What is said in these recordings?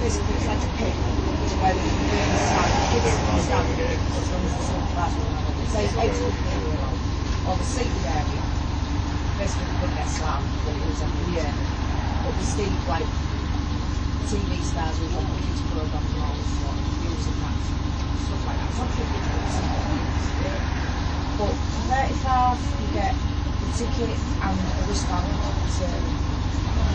basically it's like a pit, where the the stand, so it's eight or the seated area, basically the best slam, but it was on the Yeah. But the Steve, like, TV stars run the kids programs and all this sort of music and stuff like that. So I'm thinking it's something But for thirty five you get the ticket and a wristband to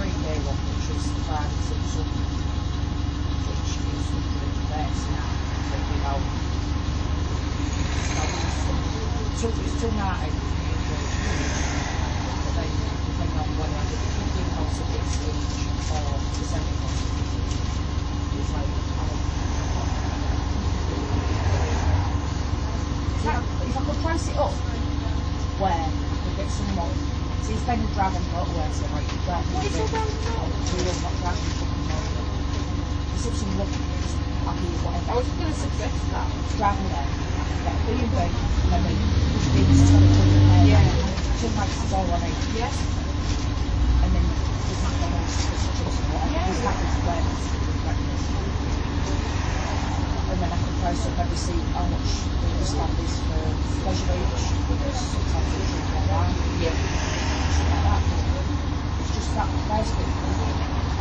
three day one, which is Friday to Sunday, which is now thinking about. Two, it's two ninety. Depending on did the pound tickets each or the pound tickets. It's like, if I, if I could price it up, where I could get someone, see if Ben drive on the motorway, so like. What is Ben? We will not drive on fucking. It's such a just happy, I whatever. was going to suggest that. Driving there, get a B and B, and then push the into twenty quid a. Yeah. Two nights is all on it, Yes. and then there's McDonald's, there's chips and whatever, Yeah, there's yeah. packets of breakfast, there's. And then I can price up every seat how much the wristband is for beach, because sometimes it's drink online. Yeah. shit like that. It's just that price bit.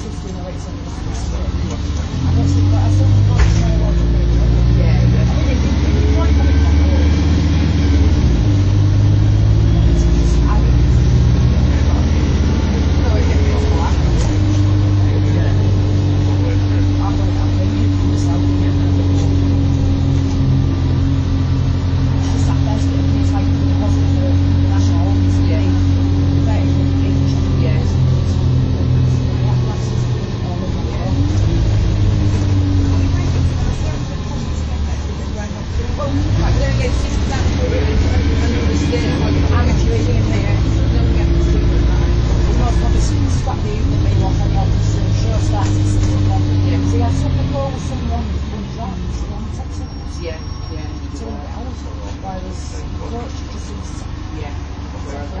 15 or 18 is I don't think that, I still think that's very well done, really. Yeah, yeah. I mean, if you- if you want Comic Con, it's just, I mean, No, it gets me off I'm gonna have to make it myself. It's that best bit, it's like, it wasn't for the national holidays, Yeah. very good each. Yes. Yeah, that's just all over the world. Well, like, then again, since that period, and the stay, I'm actually in here. Don't get to see that. Most obviously, scrap the evening meal off and off, so the show starts at six o'clock. Yeah. See, I took the call with someone when drives, one takes it, Yeah, yeah. two hours, whereas the coach just seems to Yeah. take forever.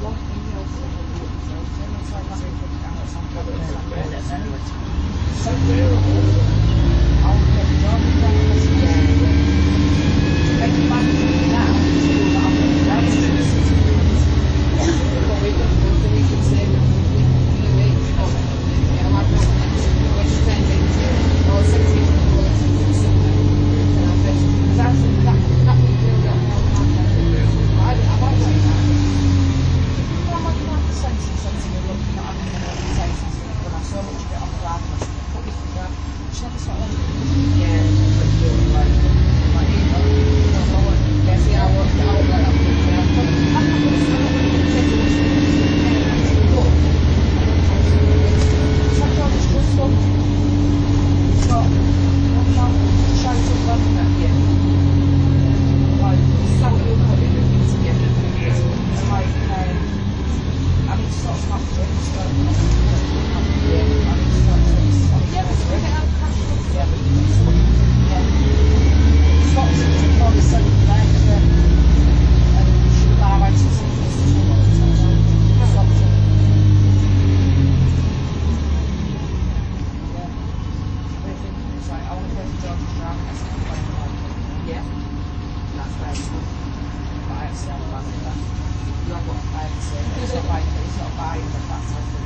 Thank you. pai, da tá passagem.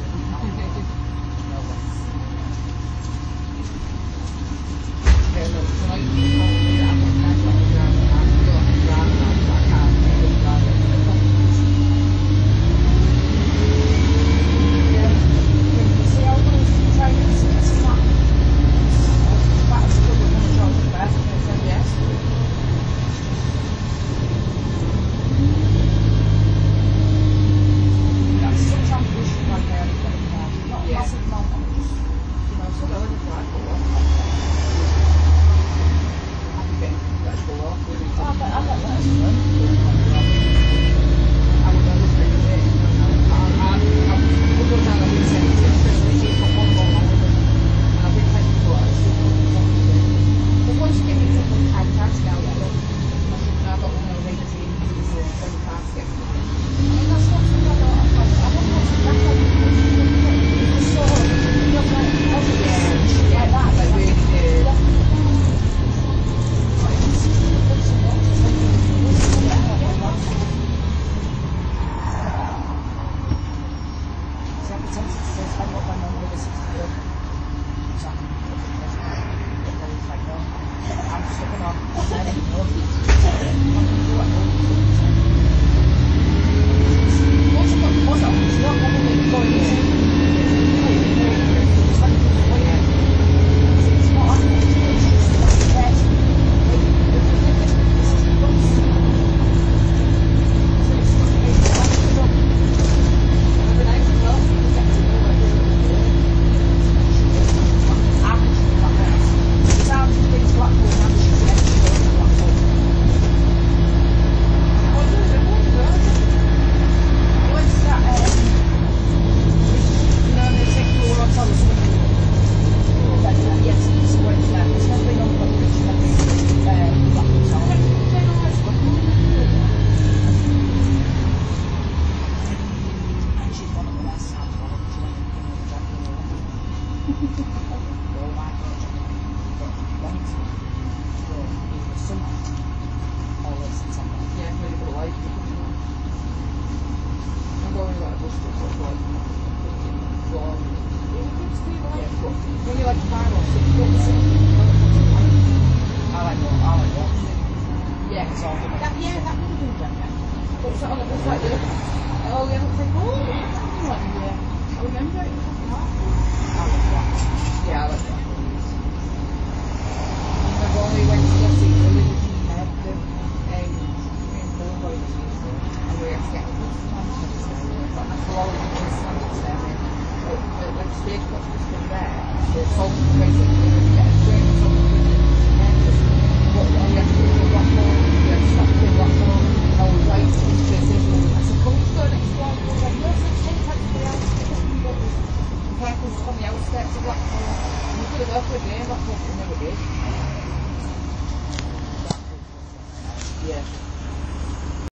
When Yeah, it's all good. Like. Oh, Yeah. I remember it.